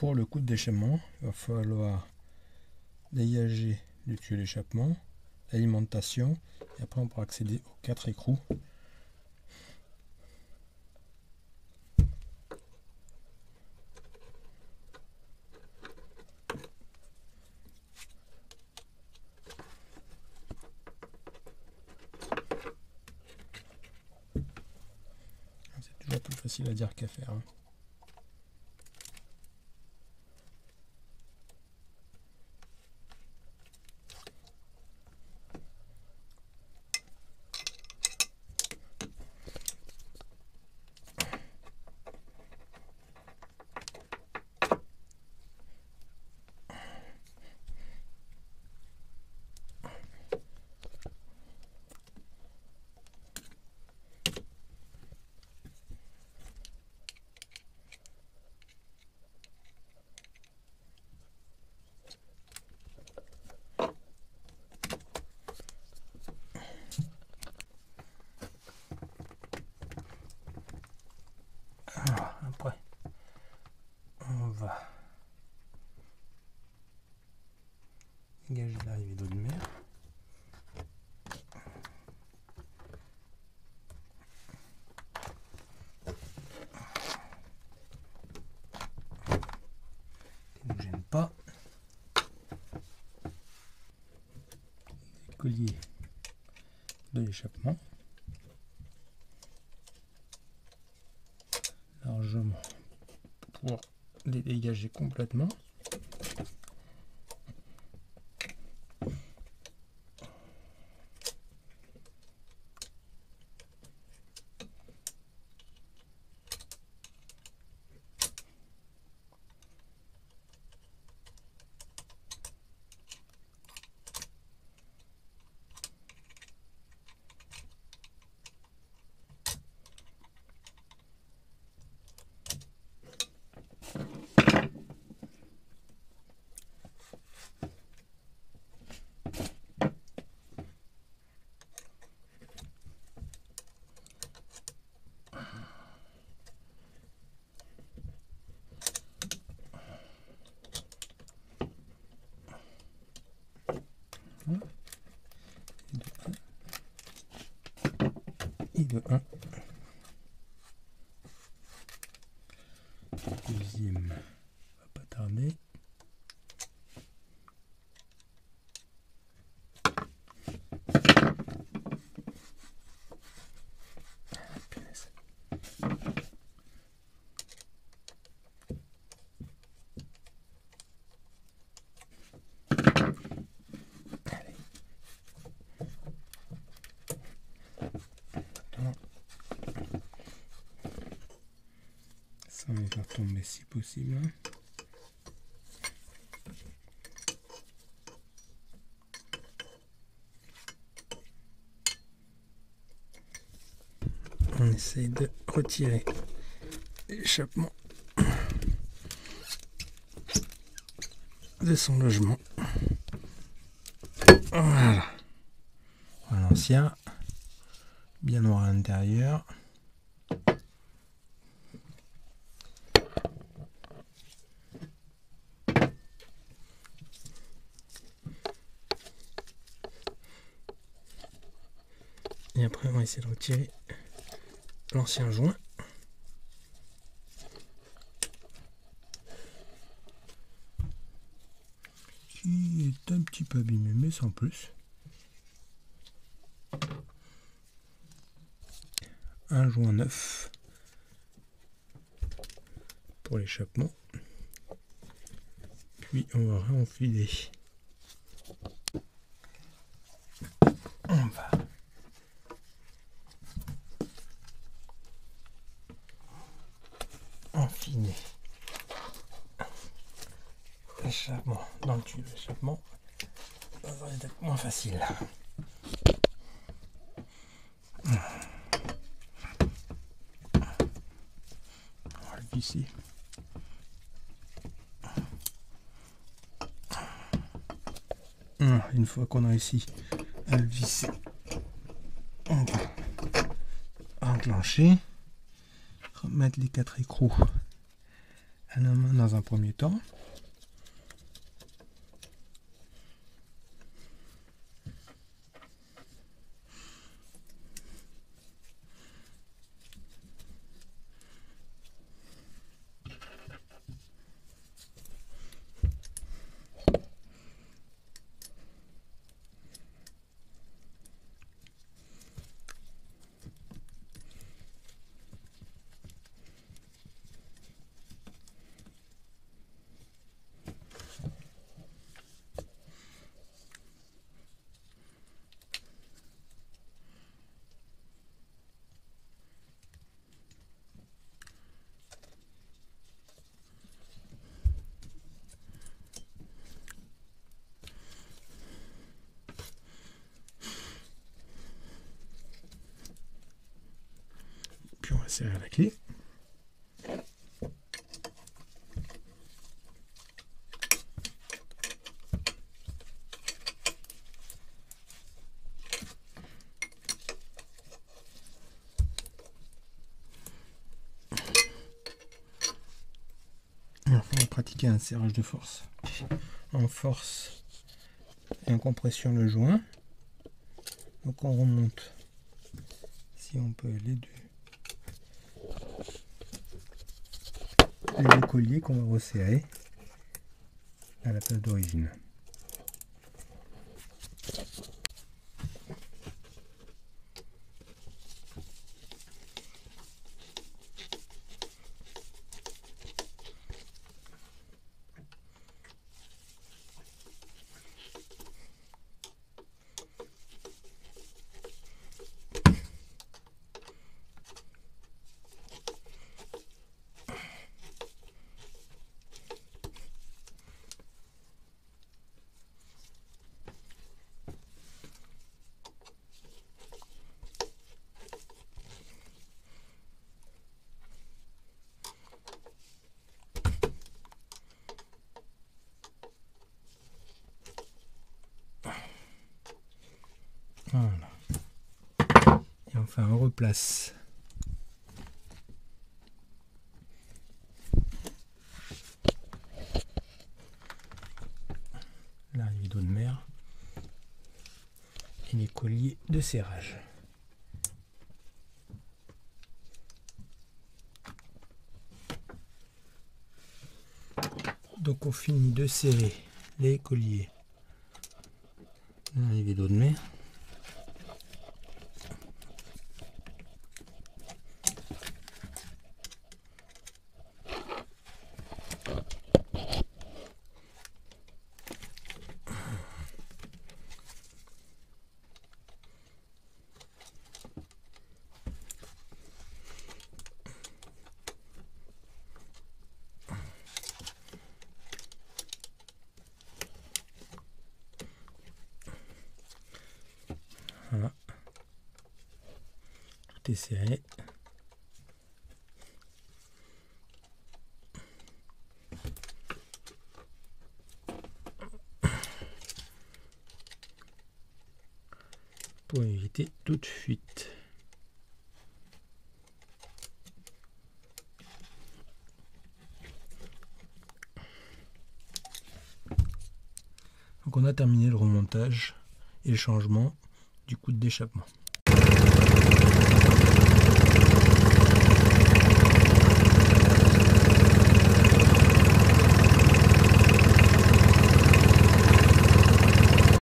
pour le coup de déchaînement, il va falloir dégager du tuyau d'échappement, l'alimentation, et après on pourra accéder aux quatre écrous. C'est toujours plus facile à dire qu'à faire. hein. Alors, après, on va dégager l'arrivée d'eau de mer. Qui ne nous gêne pas. De l'échappement. largement pour les dégager complètement. et de 1. Les faire tomber si possible. On essaye de retirer l'échappement de son logement. Voilà. À l'ancien, bien noir à l'intérieur. Et après, on va essayer de retirer l'ancien joint. Qui est un petit peu abîmé, mais sans plus. Un joint neuf pour l'échappement. Puis on va réenfiler. On va enfiler dans le tuyau d'échappement. Ça va être moins facile. On le. Ah, Une fois qu'on a réussi à le visser, on va enclencher, remettre les quatre écrous à la main dans un premier temps. Serrer la clé. Pratiquer un serrage de force. En force et en compression le joint. Donc on remonte, si on peut, les deux les colliers qu'on va resserrer à la place d'origine. Voilà. Et enfin, on replace. L'arrivée d'eau de mer et les colliers de serrage. Donc on finit de serrer les colliers l'arrivée d'eau de mer. Voilà. Serré. Pour éviter toute fuite. Donc on a terminé le remontage et le changement du coup d'échappement.